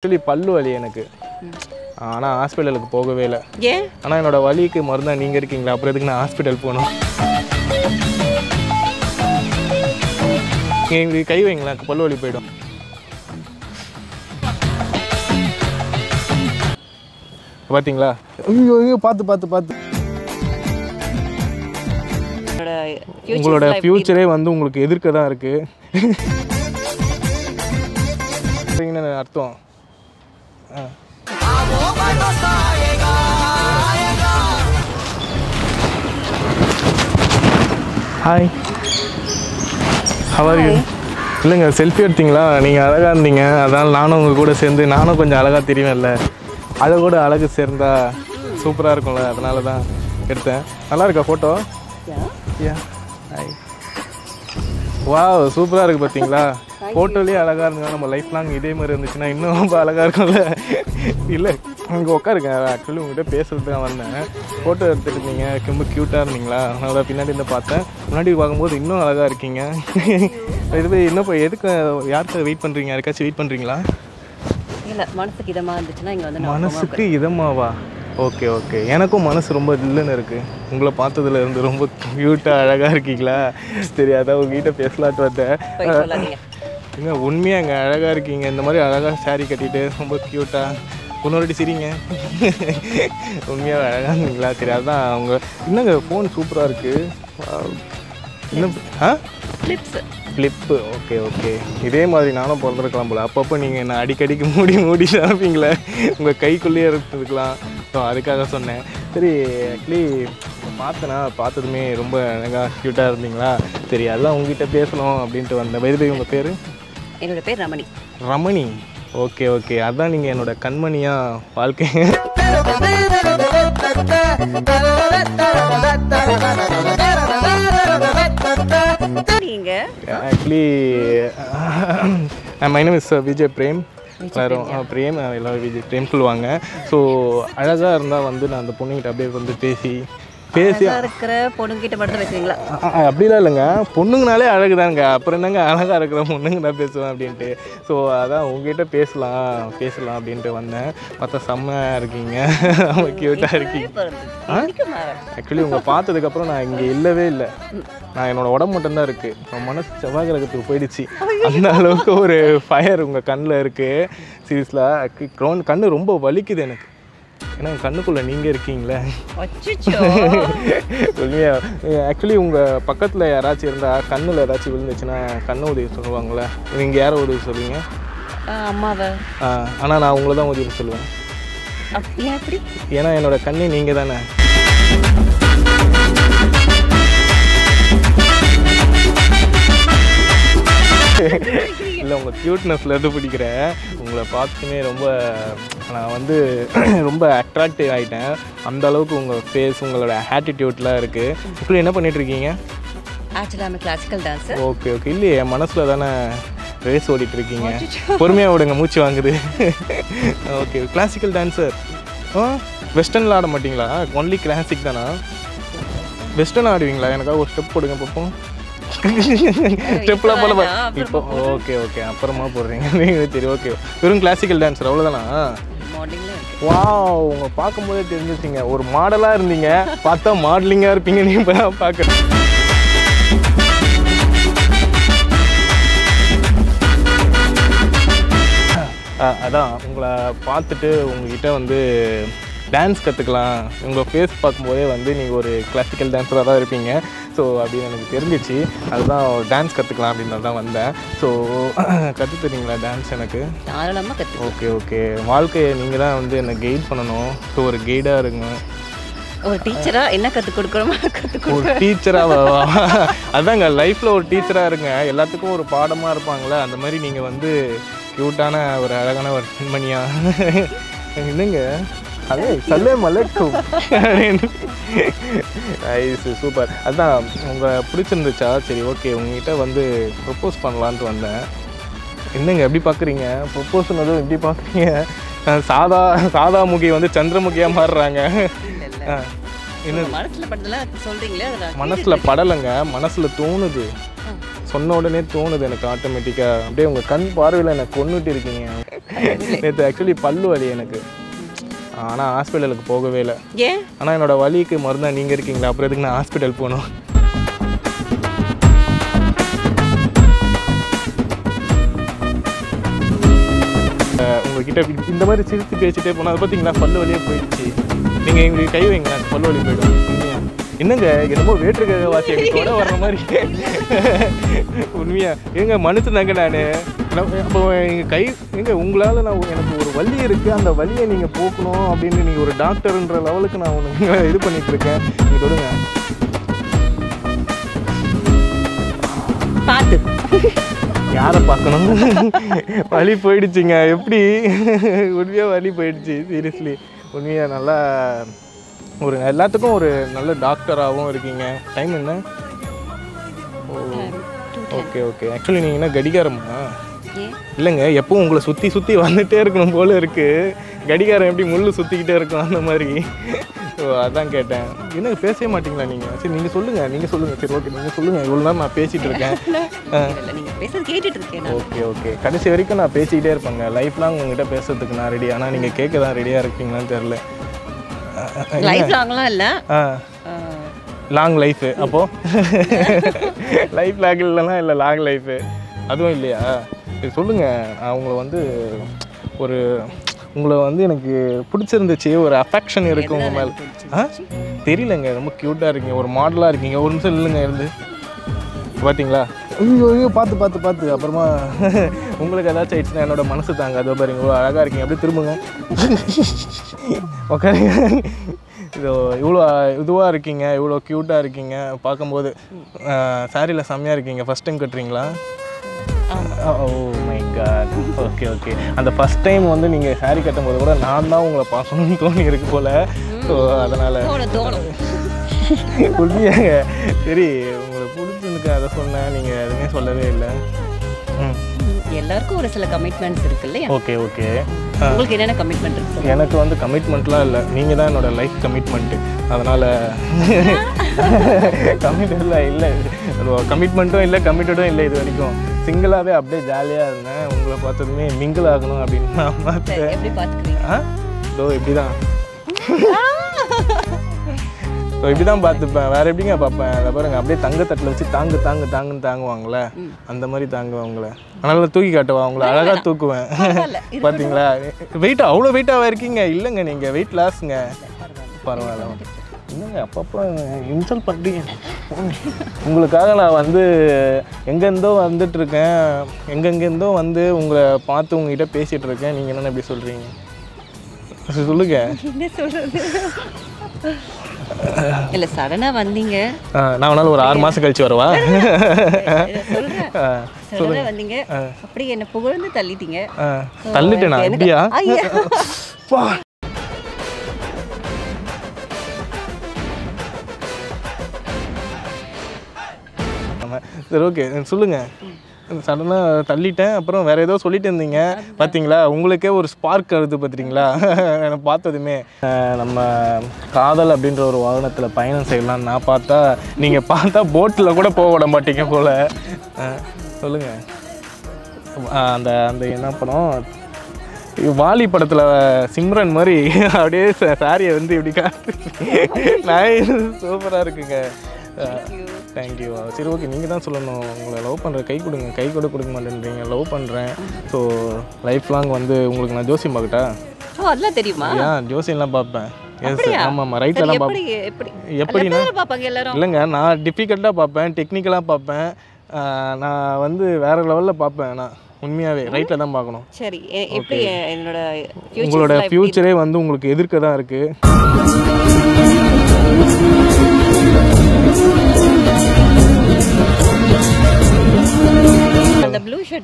Actually பல்லு வலி எனக்கு. ஆனால் ஹாஸ்பிட்டலுக்கு போகவே இல்லை. ஏன்? ஆனால் என்னோட வலிக்கு மருந்தா நீங்கள் இருக்கீங்களா? அப்புறம் எதுக்கு நான் ஹாஸ்பிட்டல் போகணும்? இப்படி கை வைங்களேன் பல்லு வலி போயிடும். பார்த்தீங்களா ஐயோ ஐயோ பார்த்து பார்த்து பார்த்து உங்களோட ஃப்யூச்சரே வந்து உங்களுக்கு எதிர்க்க தான் இருக்கு. சரிங்கன்னு அர்த்தம். ஹாய் ஹவர் யூ இல்லைங்க செல்ஃபி எடுத்தீங்களா? நீங்கள் அழகாக இருந்தீங்க. அதனால் நானும் உங்கள் கூட சேர்ந்து நானும் கொஞ்சம் அழகாக தெரியும்ல அழகோட அழகு சேர்ந்தா சூப்பராக இருக்கும்ல அதனால தான் எடுத்தேன். நல்லா இருக்கா ஃபோட்டோ யா ஹாய் வாவ் சூப்பராக இருக்குது பார்த்தீங்களா ஃபோட்டோலேயே அழகாக இருந்ததுன்னா நம்ம லைஃப் லாங் இதே மாதிரி இருந்துச்சுன்னா இன்னும் ரொம்ப அழகாக இருக்கும்ல? இல்லை இங்கே உட்காருங்க ஆக்சுவலி உங்கள்கிட்ட பேசுறது தான் வந்தேன். ஃபோட்டோ எடுத்துட்டு இருந்தீங்க ரொம்ப க்யூட்டாக இருந்தீங்களா? அதனால தான் பின்னாடி இருந்து பார்த்தேன். முன்னாடி பார்க்கும்போது இன்னும் அழகாக இருக்கீங்க. இது இன்னும் இப்போ எதுக்கு யாருக்கு வெயிட் பண்ணுறீங்க யாருக்காச்சும் வெயிட் பண்ணுறீங்களா இல்ல மனசுக்கு இதமா இருந்துச்சுன்னா இங்க வந்து மனசுக்கு இதமாவா? Okay okay. எனக்கும் மனசு ரொம்ப இல்லைன்னு இருக்குது உங்களை பார்த்ததுல இருந்து ரொம்ப க்யூட்டாக அழகாக இருக்கீங்களா? சரி அதான் உங்ககிட்ட பேசலாட்டு வந்தேன். ஏங்க உண்மையாங்க அழகாக இருக்கீங்க. இந்த மாதிரி அழகாக saree கட்டிட்டு ரொம்ப க்யூட்டாக இன்னொருடி சிரிங்க. உண்மையாக அழகாக இருந்தீங்களா சரி அதான் அவங்க. என்னங்க ஃபோன் சூப்பராக இருக்குது இன்னும் ஆ? ஃப்ளிப்பு ஓகே ஓகே இதே மாதிரி நானும் பிறந்திருக்கலாம் போல. அப்பப்போ நீங்கள் என்ன அடிக்கடிக்கு மூடி மூடி அனுப்பிங்களே உங்கள் கைக்குள்ளேயே இருந்துருக்கலாம். ஸோ அதுக்காக சொன்னேன். சரி ஆக்சுவலி பார்த்தேனா பார்த்ததுமே ரொம்ப அழகாக க்யூட்டாக இருந்தீங்களா? சரி அதான் உங்ககிட்ட பேசணும் அப்படின்ட்டு வந்தேன். வைது உங்கள் பேர்? என்னோட பேர் ரமணி. ரமணி. ஓகே ஓகே அதான் நீங்கள் என்னோட கண்மணியாக வாழ்க்கை. Actually my name is Vijay Prem எல்லாரும் பிரேம் எல்லாரும் விஜய் பிரேம் சொல்லுவாங்க. ஸோ அழகாக இருந்தால் வந்து நான் அந்த பொண்ணுங்கிட்ட அப்படியே வந்து பேசி பேசி அழகா இருக்கிற பொண்ணுங்கிட்ட மட்டும் பேசுவீங்களா? அப்படிலாம் இல்லைங்க. பொண்ணுங்கனாலே அழகுதாங்க அப்புறம் என்னங்க அழகாக இருக்கிற பொண்ணுங்க நான் பேசுவேன் அப்படின்ட்டு. ஸோ அதான் உங்ககிட்ட பேசலாம் பேசலாம் அப்படின்ட்டு வந்தேன். பார்த்தா செம்மையாக இருக்கீங்க. ரொம்ப க்யூட்டாக இருக்கீங்க. ஆக்சுவலி உங்களை பார்த்ததுக்கப்புறம் நான் இங்கே இல்லவே இல்லை. நான் என்னோட உடம்பு மட்டும்தான் இருக்குது என் மனசு செவ்வாய் கிரகத்துக்கு போயிடுச்சு அந்த அளவுக்கு ஒரு ஃபயர் உங்கள் கண்ணில் இருக்குது சீரியஸில் கண்ணு ரொம்ப வலிக்குது எனக்கு. ஏன்னா கண்ணுக்குள்ளே நீங்கள் இருக்கீங்களே. உண்மையா ஆக்சுவலி உங்கள் பக்கத்தில் யாராச்சும் இருந்தால் கண்ணில் ஏதாச்சும் விழுந்துச்சுன்னா கண்ணு உதவி சொல்லுவாங்களே. நீங்கள் யாரை உதவி சொல்லுவீங்க? அம்மாவை. ஆனால் நான் உங்களை தான் உதவி சொல்லுவேன். ஏன்னா என்னோட கண்ணே நீங்கள் தானே. இல்லை உங்கள் க்யூட்னஸில் இருந்து பிடிக்கிறேன். உங்களை பார்த்துமே ரொம்ப நான் வந்து ரொம்ப அட்ராக்டிவ் ஆகிட்டேன் அந்த அளவுக்கு உங்கள் ஃபேஸ் உங்களோட ஆட்டிடியூட்லாம் இருக்குது இப்படி என்ன பண்ணிட்டு இருக்கீங்க? Actually I'm classical dancer okay okay இல்லையே மனசில் தானே ரேஸ் ஓடிட்டு இருக்கீங்க. பொறுமையாக விடுங்க மூச்சு வாங்குது. ஓகே கிளாசிக்கல் டான்ஸர் ஆ? வெஸ்டர்னில் ஆட மாட்டீங்களா? ஒன்லி கிளாசிக் தானா? வெஸ்டர்ன் ஆடுவீங்களா? எனக்காக ஒரு ஸ்டெப் போடுங்க பார்ப்போம் ஸ்டெப்லாம் போல இப்போ ஓகே ஓகே அப்புறமா போடுறீங்க. நீங்கள் சரி ஓகே வெறும் கிளாசிக்கல் டான்ஸர் அவ்வளோதானா வா உங்க பார்க்கும்போதே தெரிஞ்சிச்சிங்க ஒரு மாடலாக இருந்தீங்க. பார்த்தா மாடலிங்காக இருப்பீங்கன்னு இப்போ நான் பார்க்குறேன். அதான். உங்களை பார்த்துட்டு உங்ககிட்ட வந்து டான்ஸ் கற்றுக்கலாம் உங்கள் ஃபேஸ் பார்க்கும்போதே வந்து நீங்கள் ஒரு கிளாசிக்கல் டான்ஸராக தான் இருப்பீங்க. ஸோ அப்படின்னு எனக்கு தெரிஞ்சிச்சு. அதுதான் டான்ஸ் கற்றுக்கலாம் அப்படின்னு தான் வந்தேன். ஸோ கற்றுத் தரீங்களா டான்ஸ் எனக்கு? தாராளமா கத்து ஓகே ஓகே வாழ்க்கையை நீங்கள் தான் வந்து என்னை கைட் பண்ணணும். ஸோ ஒரு கைடாக இருங்க. ஒரு டீச்சரா என்ன கத்து கொடுக்குறோமோ கத்து ஒரு டீச்சராக அதாங்க லைஃப்பில் ஒரு டீச்சராக இருங்க. எல்லாத்துக்கும் ஒரு பாடமாக இருப்பாங்களே அந்த மாதிரி நீங்கள் வந்து க்யூட்டான ஒரு அழகான ஒரு பெண்மணியா. என்னங்க? அதே சல்லே மலக்கும் ஐஸ் சூப்பர் அதான் உங்கள் பிடிச்சிருந்துச்சா? சரி ஓகே உங்ககிட்ட வந்து ப்ரப்போஸ் பண்ணலான்ட்டு வந்தேன். என்னங்க எப்படி பார்க்குறீங்க ப்ரப்போஸ் பண்ணதும் எப்படி பார்க்குறீங்க சாதா சாதா முகி வந்து சந்திரமுகியாக மாறுறாங்க. மனசில் படலைங்க மனசில் தோணுது. சொன்ன உடனே தோணுது எனக்கு ஆட்டோமேட்டிக்காக அப்படியே உங்கள் கண் பார்வையில் எனக்கு கொண்டுட்டு இருக்கீங்க. நேற்று ஆக்சுவலி பல்லு வலி எனக்கு. ஆனால் ஹாஸ்பிட்டலுக்கு போகவே இல்லை. ஏன்? ஆனால் என்னோட வலிக்கு மருந்தா நீங்கள் இருக்கீங்களா? அப்புறம் எதுக்கு நான் ஹாஸ்பிட்டல் போகணும்? உங்ககிட்ட இந்த மாதிரி சிரித்து பேசிட்டே போனால் அது பார்த்தீங்களா பல்லு வலியே போயிடுச்சு. நீங்கள் எங்களுக்கு கை வைங்க பல்லு வலி போயிடும். என்னங்க என்னமோ வேற்றுக்க வாசி கூட வர்ற மாதிரி. உண்மையா? ஏங்க மனுஷன் தாங்க நான் அப்போ எங்கள் கை எங்க உங்களால் நான் எனக்கு ஒரு வலி இருக்குது அந்த வலியை நீங்கள் போக்கணும் அப்படின்னு நீங்கள் ஒரு டாக்டர்ன்ற லெவலுக்கு நான் ஒன்று இது பண்ணிட்டு இருக்கேன் நீங்கள் தொடுங்க. பார்த்து யாரை பார்க்கணும்? வலி போயிடுச்சுங்க. எப்படி? உண்மையாக வலி போயிடுச்சு சீரியஸ்லி உண்மையாக நல்லா ஒரு எல்லாத்துக்கும் ஒரு நல்ல டாக்டராகவும் இருக்கீங்க. டைம் என்ன? ஓ ஓகே ஓகே ஆக்சுவலி நீங்கள் என்ன கடிகாரமா? ஏன் இல்லைங்க எப்பவும் உங்களை சுற்றி சுற்றி வந்துட்டே இருக்கணும் போல இருக்குது கடிகாரம் எப்படி முள்ளு சுற்றிக்கிட்டே இருக்கும் அந்த மாதிரி. ஓ அதான் கேட்டேன். என்ன பேசவே மாட்டீங்களா நீங்கள் சரி நீங்கள் சொல்லுங்கள் நீங்கள் சொல்லுங்கள் சரி ஓகே நீங்கள் சொல்லுங்கள் இவ்வளோ நேரம் நான் பேசிகிட்டு இருக்கேன். இல்லை நீங்கள் பேசுறது கேட்டுட்டு இருக்கேன் ஓகே ஓகே கடைசி வரைக்கும் நான் பேசிக்கிட்டே இருப்பேங்க. லைஃப் லாங் உங்ககிட்ட பேசுறதுக்கு நான் ரெடி ஆனால் நீங்கள் கேட்க தான் ரெடியாக இருக்கீங்களான்னு தெரில லைஃப் லாங்லாம் இல்லை. லாங் லைஃபு அப்போது லைஃப் லாங் இல்லைன்னா இல்லை லாங் லைஃபு அதுவும் இல்லையா? சொல்லுங்கள் நான் உங்களை வந்து ஒரு உங்களை வந்து எனக்கு பிடிச்சிருந்துச்சு. ஒரு அஃபெக்ஷன் இருக்கு உங்கள் மேலே. ஆ? தெரியலங்க. ரொம்ப க்யூட்டாக இருக்கீங்க. ஒரு மாடலாக இருக்கீங்க. ஒரு நிமிஷம் இல்லைங்க இருந்து. பார்த்தீங்களா ஐயோ ஐயோ பார்த்து பார்த்து பார்த்து அப்புறமா உங்களுக்கு ஏதாச்சும் ஆயிடுச்சுன்னா என்னோட மனசு தாங்க. அதோ பாருங்க இவ்வளோ அழகாக இருக்கீங்க. அப்படியே திரும்புங்க. உட்காருங்க இதோ இவ்வளோ இதுவாக இருக்கீங்க. இவ்வளோ க்யூட்டாக இருக்கீங்க. பார்க்கும்போது சாரியில் செம்மையாக இருக்கீங்க. ஃபஸ்ட் டைம் கட்டுறீங்களா? Oh my God okay okay அந்த ஃபஸ்ட் டைம் வந்து நீங்கள் saree கட்டும்போது கூட நான் தான் உங்களை பார்க்கணும்னு தோணி இருக்கு போல். ஸோ அதனால் உண்மையாங்க சரி உங்களுக்கு பிடிச்சிருக்கு அதை சொன்னேன். நீங்கள் எதுவுமே சொல்லவே இல்லை. எல்லாருக்கும் ஒரு சில கமிட்மெண்ட்ஸ் இருக்கு இல்லையா? ஓகே ஓகே உங்களுக்கு என்னென்ன கமிட்மெண்ட் இருக்கு எனக்கு வந்து கமிட்மெண்ட்லாம் இல்லை. நீங்கள் தான் என்னோட லைஃப் கமிட்மெண்ட்டு அதனால் கமிட்டடில் இல்லை. கமிட்மெண்ட்டும் இல்லை கமிட்டடும் இல்லை இது வரைக்கும். சிங்கிளாகவே அப்படியே ஜாலியாக இருந்தேன். உங்களை பார்த்ததுமே மிங்கிள் ஆகணும் அப்படின்னு நான் பார்த்தேன் ஆ? இதோ இப்படி தான் ஸோ இப்படி தான் பார்த்துப்பேன் வேறு எப்படிங்க பார்ப்பேன்? அதை பாருங்க அப்படியே தங்கத்தட்டில் வச்சு தாங்கு தாங்கு தாங்குன்னு தாங்குவாங்களே. அந்த மாதிரி தாங்குவேன் உங்களை அதனால தூக்கி காட்டுவா? உங்களை அழகாக தூக்குவேன். பார்த்தீங்களா வெயிட் அவ்வளோ வெயிட்டாக இருக்கீங்க? இல்லைங்க நீங்கள் வெயிட் லாஸ்ங்க பரவாயில்ல. என்னங்க அப்பப்போ இன்சல்ட் பண்ணுறீங்க உங்களுக்காக நான் வந்து எங்கேருந்தோ வந்துட்டு இருக்கேன் எங்கெங்கேருந்தோ வந்து உங்களை பார்த்து உங்ககிட்ட பேசிகிட்டு இருக்கேன் நீங்கள் என்னென்ன இப்படி சொல்கிறீங்க சொல்லுங்க. இல்ல சடனா வந்தீங்க. நான் வேணாலும் ஒரு ஆறு மாதம் கழிச்சு வரவா? சடனா வந்தீங்க. அப்படியே என்ன புகழ்ந்து தள்ளிட்டீங்க. தள்ளிட்டேனா? எனக்கு- சரி ஓகே சொல்லுங்கள் சடனாக தள்ளிட்டேன். அப்புறம் வேற ஏதோ சொல்லிட்டு இருந்தீங்க. பார்த்தீங்களா உங்களுக்கே ஒரு ஸ்பார்க் வருது பார்த்துட்டீங்களா எனக்கு பார்த்ததுமே. நம்ம காதல் அப்படின்ற ஒரு வாகனத்தில் பயணம் செய்யலாம் நான் பார்த்தா நீங்கள் பார்த்தா போட்டில் கூட போக விட மாட்டீங்க போல். சொல்லுங்கள் அந்த அந்த என்ன படம்? வாலி படத்தில் சிம்ரன் மாதிரி அப்படியே சாரியை வந்து இப்படி காட்டு நான் சூப்பராக இருக்குங்க. தேங்க்யூ சரி ஓகே நீங்கள் தான் சொல்லணும். உங்களை லவ் பண்ணுற கை கொடுங்க. கை கூட கொடுக்க மாட்டேன்றீங்க லவ் பண்ணுறேன் ஸோ லைஃப் லாங் வந்து உங்களுக்கு நான் ஜோசியம் பார்க்கட்டா? ஓ அதெல்லாம் தெரியுமா? ஏன் ஜோசியம்லாம் பார்ப்பேன். இல்லைங்க நான் டிஃபிகல்ட்டாக பார்ப்பேன் டெக்னிக்கலாக பார்ப்பேன். நான் வந்து வேறு லெவலில் பார்ப்பேன் நான். உண்மையாகவே ரைட்டில் தான் பார்க்கணும். சரி எப்படி என்னோட உங்களோட ஃப்யூச்சரே வந்து உங்களுக்கு எதிர்க்க தான் இருக்குது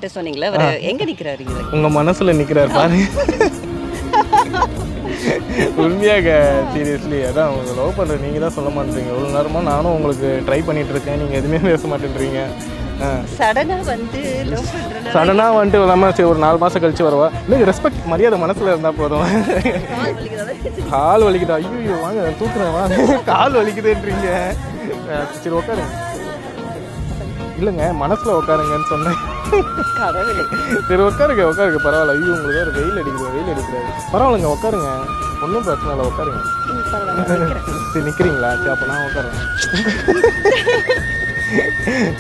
ஷர்ட் சொன்னீங்களா அவர் எங்க நிக்கிறாரு உங்கள் மனசில் நிற்கிறார் பாரு. உண்மையாக சீரியஸ்லி அதான் உங்களுக்கு லவ் பண்ணுற நீங்கள் தான் சொல்ல மாட்டேறீங்க இவ்வளோ நேரமாக நானும் உங்களுக்கு ட்ரை பண்ணிட்டு இருக்கேன். நீங்கள் எதுவுமே பேச மாட்டேன்றீங்க. ஆ. சடனா வந்து சடனாக வந்துட்டு இல்லாமல் சரி ஒரு நாலு மாதம் கழிச்சு வருவா. இல்லை ரெஸ்பெக்ட் மரியாதை மனசில் இருந்தால் போதும். கால் வலிக்குதா? ஐயோ வாங்க தூக்குறேன் வாங்க கால் வலிக்குதுன்றீங்க. சரி உட்காருங்க. இல்லைங்க மனசில் உட்காருங்கன்னு சொன்னேன். சரி உட்காருங்க உட்காருங்க பரவாயில்ல. ஐயோ உங்களுக்கு வேறு வெயில் அடிக்குது வெயில் அடிக்கிறாரு பரவாயில்லைங்க உட்காருங்க. ஒன்றும் பிரச்சனை இல்லை உட்காருங்க. சரி நிற்கிறீங்களா சரி அப்போ நான் உட்காரேன்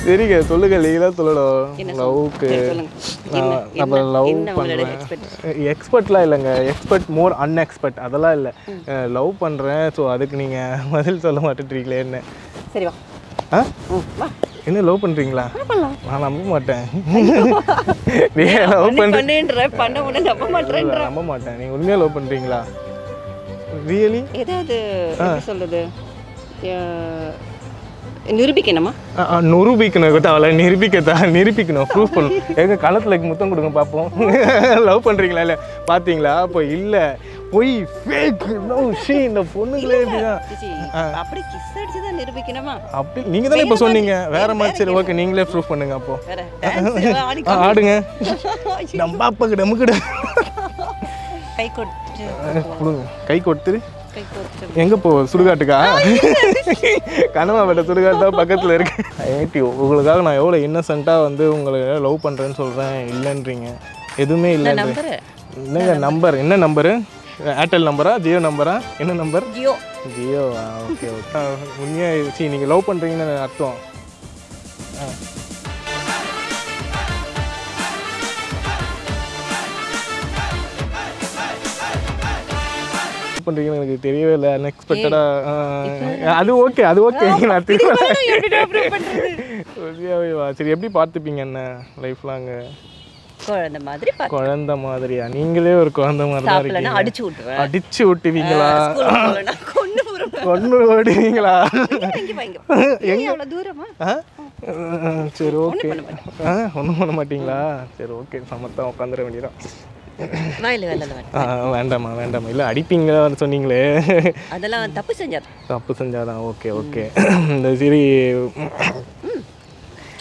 சரிங்க சொல்லுங்க நீங்களா சொல்லணும். லவ்க்கு நம்ம லவ் பண்ணுறேன்? எக்ஸ்பர்ட்லாம் இல்லைங்க எக்ஸ்பர்ட் மோர் அன்எக்ஸ்பர்ட் அதெல்லாம் இல்லை. லவ் பண்ணுறேன் ஸோ அதுக்கு நீங்கள் பதில் சொல்ல மாட்டேன்றீங்களே என்ன? சரி வா. ஆ? என்ன லவ் பண்ணுறீங்களா பண்ணலாம். நான் நம்ப மாட்டேன். நீங்கள் லவ் பண்ணுன்ற பண்ண உடனே நம்ப மாட்டேன்ற. நம்ப மாட்டேன். நீங்கள் உண்மையாக லவ் பண்ணுறீங்களா ரியலி ஏதாவது சொல்றது? நிரூபிக்கணுமா? நிரூபிக்கணும். தேவையில்ல நிரூபிக்கத்தா நிரூபிக்கணும். ப்ரூஃப் பண்ணணும். எங்க கணத்துல முத்தம் கொடுங்க பார்ப்போம். லவ் பண்றீங்களா இல்லை? பார்த்தீங்களா அப்போ இல்லை. பொய் ஃபேக் நோ ஷீ இந்த பொண்ணுங்களே இப்படிதான். அப்படி கிஸ் அடிச்சு தான் நிரூபிக்கணுமா? அப்படி நீங்க தானே இப்போ சொன்னீங்க. வேற மாதிரி சரி ஓகே நீங்களே ப்ரூஃப் பண்ணுங்க அப்போ. ஆடுங்க. நம்ம அப்பாக்கு நமக்குடு கை கொடுத்து கை கொடுத்துரு எங்க போ சுடுகாட்டுக்கா? கனவா வெட்ட சுடுகாட்டு தான் பக்கத்துல இருக்கு. ஏட்டி உங்களுக்காக நான் எவ்வளோ இன்னசென்ட்டாக வந்து உங்களை லவ் பண்றேன்னு சொல்றேன். இல்லைன்றீங்க. எதுவுமே இல்லை என்னங்க நம்பர் என்ன நம்பரு ஏர்டெல் நம்பரா ஜியோ நம்பரா என்ன number Jio Jio okay okay உண்மையாக சரி நீங்கள் லவ் பண்ணுறீங்கன்னு அர்த்தம். ஆ. Love பண்றீங்கன்னு எனக்கு தெரியவே இல்லை அன்எக்ஸ்பெக்டடாக அது ஓகே அது ஓகே நான் வா. சரி எப்படி பார்த்துப்பீங்க என்ன லைஃப் லாங்கு குழந்தை மாதிரி குழந்தை மாதிரியா? நீங்களே ஒரு குழந்தை மாதிரி தான் இருக்கீங்க. அடிச்சு விட்டுருவேன். அடிச்சு விட்டுவீங்களா? கொண்டு ஓடுவீங்களா? எங்க? தூரமா? சரி ஓகே. ஒன்றும் பண்ண மாட்டீங்களா? சரி ஓகே சமத்தான் உட்காந்துட வேண்டியதான் வேண்டாம்மா வேண்டாம்மா. இல்லை அடிப்பீங்களான்னு சொன்னீங்களே. அதெல்லாம் தப்பு செஞ்சாது தப்பு செஞ்சாதான் ஓகே ஓகே. இந்த சரி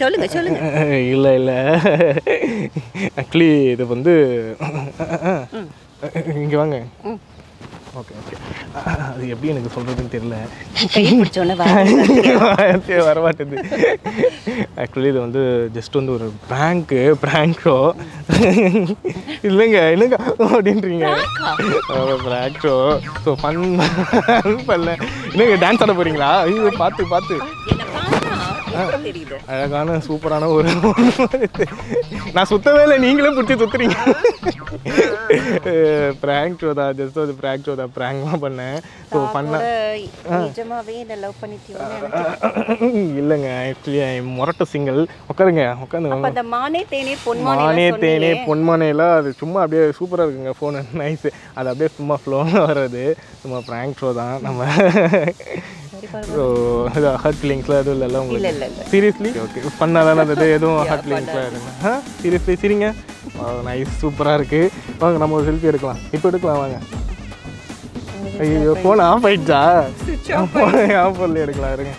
சொல்லுங்க சொல்லுங்க. இல்லை இல்லை. ஆக்சுவலி இது வந்து இங்கே வாங்க. ஓகே ஓகே அது எப்படி எனக்கு சொல்கிறதுன்னு தெரியல. கை பிடிச்சோன்னே வா சரி, வரமாட்டேது ஆக்சுவலி இது வந்து ஜஸ்ட் வந்து ஒரு ப்ராங்க்கு ப்ராங்க் ஷோ இல்லைங்க என்னங்க அப்படின்றீங்க? ப்ராங்க் ஷோ ஸோ ஃபன் பண்ணல. என்னங்க டான்ஸ் ஆட போகிறீங்களா ஐயோ பார்த்து பார்த்து என்ன பார்த்தா எப்படி தெரியுது அழகான சூப்பரான ஒரு நான் சுத்தவே இல்லை நீங்களே பிடிச்சி சுத்துறீங்க. ப்ராங்க் ஷோ தான் ஜஸ்ட் ஒரு ப்ராங்க் ஷோ தான் ப்ராங்க்லாம் பண்ணேன். ஸோ பண்ண கூட நிஜமாவே என்ன லவ் பண்ணிட்டீங்க இல்லைங்க ஆக்சுவலி ஐ முரட்டு சிங்கிள் உட்காருங்க உட்காந்து அந்த மானே தேனே பொன்மானே மானே தேனே பொன்மானேலாம் அது சும்மா அப்படியே சூப்பராக இருக்குங்க ஃபோன் நைஸ் அது அப்படியே சும்மா ஃப்ளோவில் வர்றது. சும்மா ப்ராங்க் ஷோ தான் நம்ம இது ஹர்ட் ஃபீலிங்ஸ்லாம் எதுவும் இல்லைல்ல இல்ல உங்களுக்கு இல்ல. இல்ல சீரியஸ்லி ஓகே பண்ணால் தானே அது எதுவும் ஹார்ட் லிங்க்லாம் இருந்தேன் ஆ சீரியஸ்லி சரிங்க. நைஸ் சூப்பராக இருக்குது வாங்க நம்ம ஒரு செல்ஃபி எடுக்கலாம். இப்போ எடுக்கலாம் வாங்க. ஐயோ ஃபோன் ஆஃப் ஆயிடுச்சா? ஃபோன் ஆஃப் பண்ணி எடுக்கலாம் இருங்க.